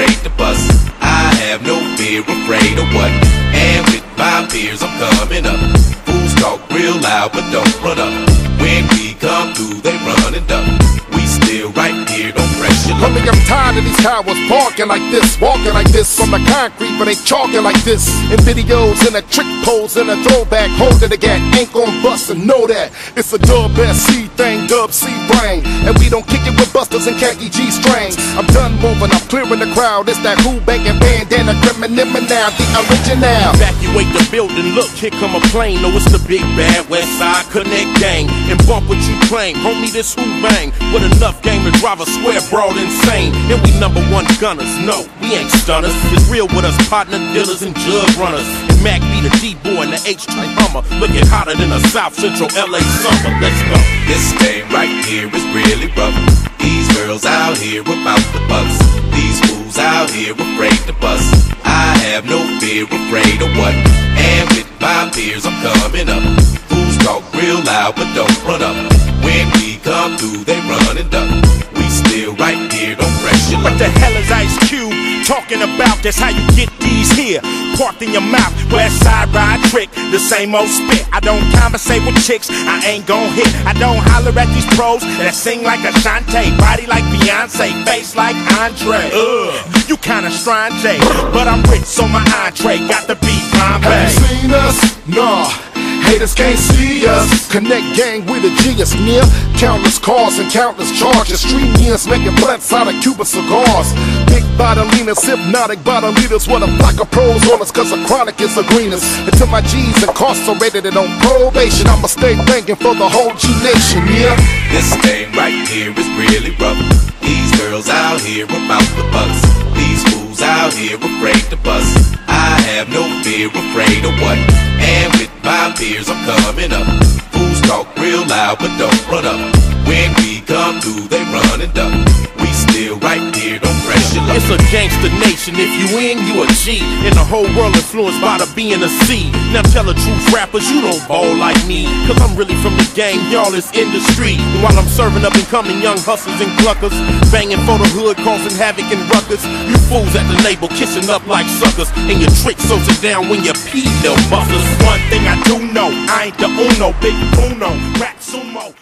afraid to bust. I have no fear, afraid of what? And with my peers, I'm coming up. Fools talk real loud, but don't run up. When we come through, they run and duck. We still right here, don't press your luck. Tired of these cowards barking like this, walking like this on the concrete, but they chalking like this. In videos, in a trick pose, in a throwback, holding the gat, ain't gon' bust and know that. It's a dub SC thing, dub C brain. And we don't kick it with busters and khaki G strings. I'm done moving, I'm clearing the crowd. It's that who banging bandana, criminal now, the original. Evacuate the building, look, here come a plane. No, it's the big bad West Side Connect gang. And bump what you claim, homie, this who bang. With enough game to drive a square broad insane. And we number one gunners, no, we ain't stunners. It's real with us, partner dealers and jug runners. And Mac be the D-boy and the H-2 Hummer. Looking hotter than a South Central LA summer. Let's go. This game right here is really rough. These girls out here about the bucks. These fools out here afraid to bust. I have no fear, afraid of what? And with my peers, I'm coming up. Fools talk real loud, but don't run up. When we come through, they run and duck. Talking about? That's how you get these here. Parked in your mouth, West Side ride trick, the same old spit. I don't conversate with chicks, I ain't gon' hit. I don't holler at these pros that sing like Ashanti, body like Beyonce, face like Andre. Ugh, you kinda strange, eh? but I'm rich, so my entree got to be Have Bombay. you seen us? Nah. Haters can't see us. Connect gang with a genius near. Countless cars and countless charges. Street years making blunts out of Cuban cigars. Big bottlelinas, hypnotic bottle leaders with a flock of pros on us, cause the chronic is the greenest. Until my G's incarcerated and on probation, I'ma stay thinking for the whole G Nation, yeah. This game right here is really rough. These girls out here about the bucks. These fools out here afraid to bust. I have no fear, afraid of what? My peers, I'm coming up. Fools talk real loud, but don't run up. When we come through, they run and duck. We still right here, It's a gangster nation. If you in, you a G. And the whole world influenced by the B and the C. Now tell the truth, rappers, you don't ball like me. Cause I'm really from the game, y'all is industry. And while I'm serving up and coming young hustlers and cluckers, banging for the hood, causing havoc and ruckus. You fools at the label, kissing up like suckers. And your tricks so sit down when you pee, little busters. One thing I do know, I ain't the uno, big Bruno, rap sumo.